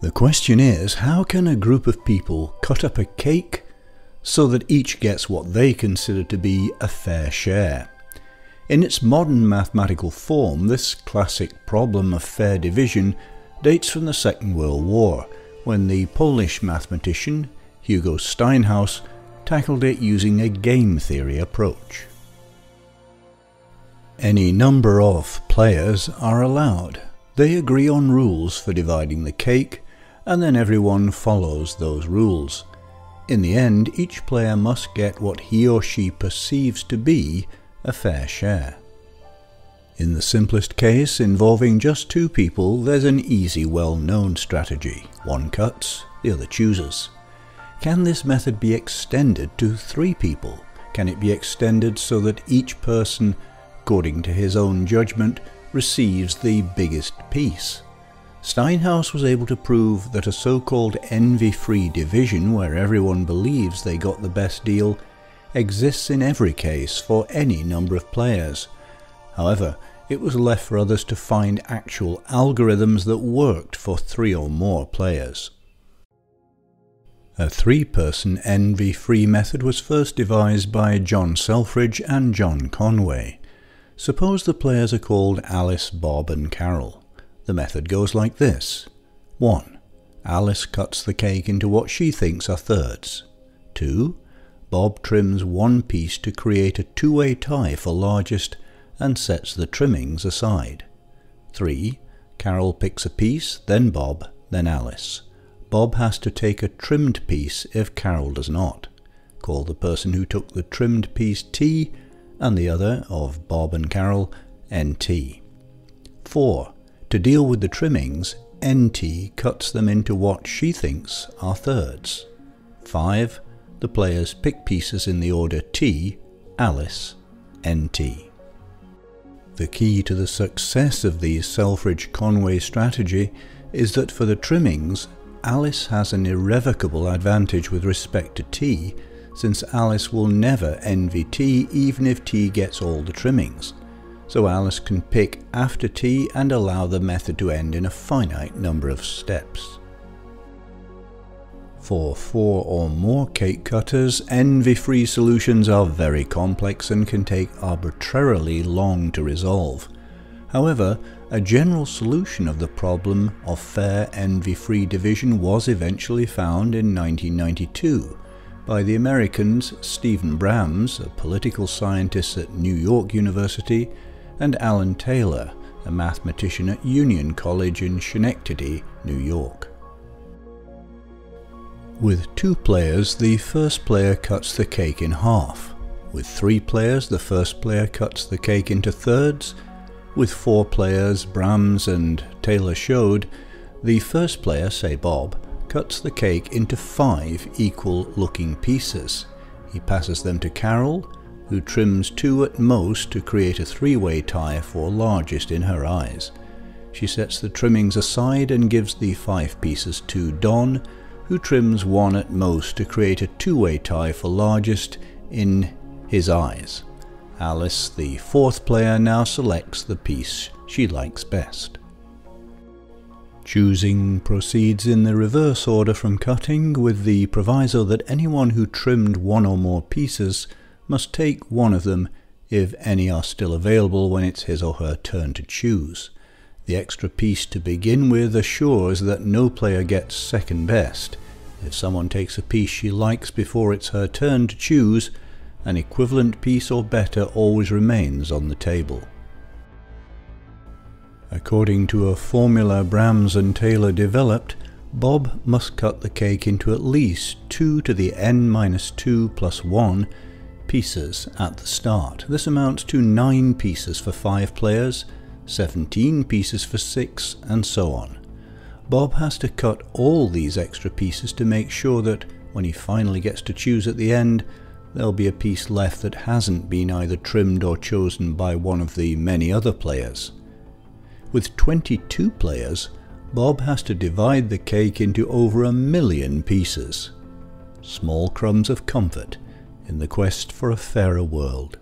The question is, how can a group of people cut up a cake so that each gets what they consider to be a fair share? In its modern mathematical form, this classic problem of fair division dates from the Second World War, when the Polish mathematician Hugo Steinhaus tackled it using a game theory approach. Any number of players are allowed. They agree on rules for dividing the cake, and then everyone follows those rules. In the end, each player must get what he or she perceives to be a fair share. In the simplest case, involving just two people, there's an easy, well-known strategy. One cuts, the other chooses. Can this method be extended to three people? Can it be extended so that each person, according to his own judgment, receives the biggest piece? Steinhaus was able to prove that a so-called envy-free division where everyone believes they got the best deal exists in every case for any number of players. However, it was left for others to find actual algorithms that worked for three or more players. A three-person envy-free method was first devised by John Selfridge and John Conway. Suppose the players are called Alice, Bob and Carol. The method goes like this. 1. Alice cuts the cake into what she thinks are thirds. 2. Bob trims one piece to create a two-way tie for largest and sets the trimmings aside. 3. Carol picks a piece, then Bob, then Alice. Bob has to take a trimmed piece if Carol does not. Call the person who took the trimmed piece T and the other, of Bob and Carol, NT. 4. To deal with the trimmings, NT cuts them into what she thinks are thirds. 5. The players pick pieces in the order T, Alice, NT. The key to the success of the Selfridge-Conway strategy is that for the trimmings, Alice has an irrevocable advantage with respect to T, since Alice will never envy T even if T gets all the trimmings. So Alice can pick after T and allow the method to end in a finite number of steps. For four or more cake cutters, envy-free solutions are very complex and can take arbitrarily long to resolve. However, a general solution of the problem of fair envy-free division was eventually found in 1992 by the Americans Steven Brams, a political scientist at New York University, and Alan Taylor, a mathematician at Union College in Schenectady, New York. With two players, the first player cuts the cake in half. With three players, the first player cuts the cake into thirds. With four players, Brams and Taylor showed, the first player, say Bob, cuts the cake into five equal looking pieces. He passes them to Carol, who trims two at most to create a three-way tie for largest in her eyes. She sets the trimmings aside and gives the five pieces to Don, who trims one at most to create a two-way tie for largest in his eyes. Alice, the fourth player, now selects the piece she likes best. Choosing proceeds in the reverse order from cutting, with the proviso that anyone who trimmed one or more pieces must take one of them if any are still available when it's his or her turn to choose. The extra piece to begin with assures that no player gets second best. If someone takes a piece she likes before it's her turn to choose, an equivalent piece or better always remains on the table. According to a formula Brams and Taylor developed, Bob must cut the cake into at least 2 to the n minus 2 plus 1 pieces at the start. This amounts to 9 pieces for 5 players, 17 pieces for 6, and so on. Bob has to cut all these extra pieces to make sure that when he finally gets to choose at the end, there'll be a piece left that hasn't been either trimmed or chosen by one of the many other players. With 22 players, Bob has to divide the cake into over a million pieces. Small crumbs of comfort in the quest for a fairer world.